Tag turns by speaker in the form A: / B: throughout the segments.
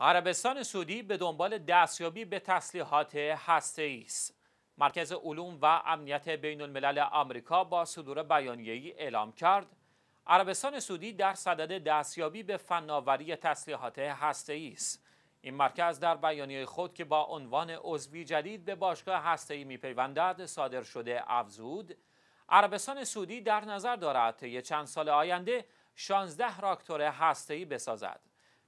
A: عربستان سعودی به دنبال دستیابی به تسلیحات هسته‌ای است. مرکز علوم و امنیت بین الملل آمریکا با صدور بیانیه‌ای اعلام کرد عربستان سعودی در صدد دستیابی به فناوری تسلیحات هسته‌ای است. این مرکز در بیانیه خود که با عنوان عضوی جدید به باشگاه هسته‌ای میپیوندد صادر شده افزود عربستان سعودی در نظر دارد طی چند سال آینده 16 راکتور هسته‌ای بسازد.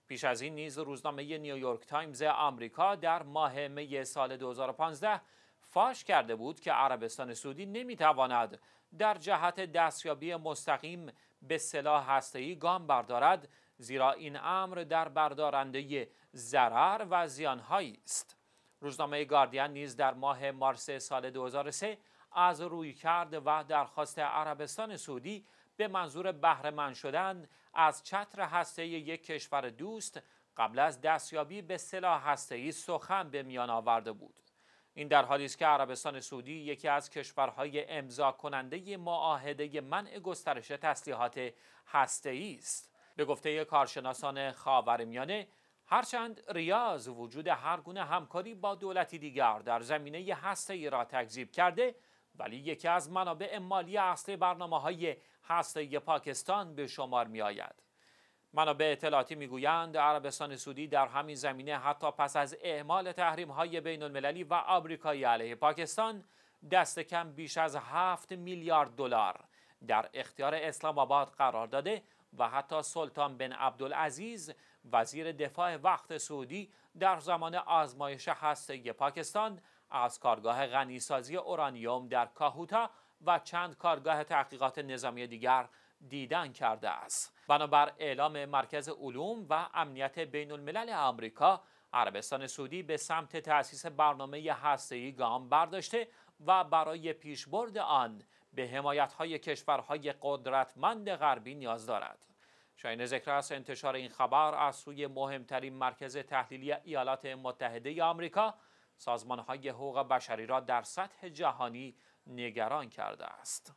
A: پیش از این نیز روزنامه نیویورک تایمز آمریکا در ماه می سال 2015 فاش کرده بود که عربستان سعودی نمی‌تواند در جهت دستیابی مستقیم به سلاح هسته‌ای گام بردارد زیرا این امر در بردارنده ضرر و زیانهایی است. روزنامه گاردین نیز در ماه مارس سال 2003 از روی کرد و درخواست عربستان سعودی به منظور بهره شدن از چتر هسته یک کشور دوست قبل از دستیابی به سلاح هسته‌ای سخن به میان آورده بود. این در حالی است که عربستان سعودی یکی از کشورهای امضا کننده معاهده منع گسترش تسلیحات هسته‌ای است. به گفته کارشناسان خاورمیانه هرچند ریاض وجود هر گونه همکاری با دولتی دیگر در زمینه هسته‌ای را تکذیب کرده ولی یکی از منابع مالی اصلی برنامه های هسته پاکستان به شمار می آید. منابع اطلاعاتی می‌گویند عربستان سعودی در همین زمینه حتی پس از اعمال تحریم های بین المللی و آمریکایی علیه پاکستان دست کم بیش از هفت میلیارد دلار در اختیار اسلام آباد قرار داده و حتی سلطان بن عبدالعزیز وزیر دفاع وقت سعودی در زمان آزمایش هسته پاکستان از کارگاه غنیسازی اورانیوم در کاهوتا و چند کارگاه تحقیقات نظامی دیگر دیدن کرده است. بنابر اعلام مرکز علوم و امنیت بین الملل آمریکا عربستان سعودی به سمت تأسیس برنامه هسته‌ای گام برداشته و برای پیشبرد آن به حمایت‌های کشورهای قدرتمند غربی نیاز دارد. شاین ذکر است انتشار این خبر از سوی مهمترین مرکز تحلیلی ایالات متحده آمریکا سازمان های حقوق بشری را در سطح جهانی نگران کرده است.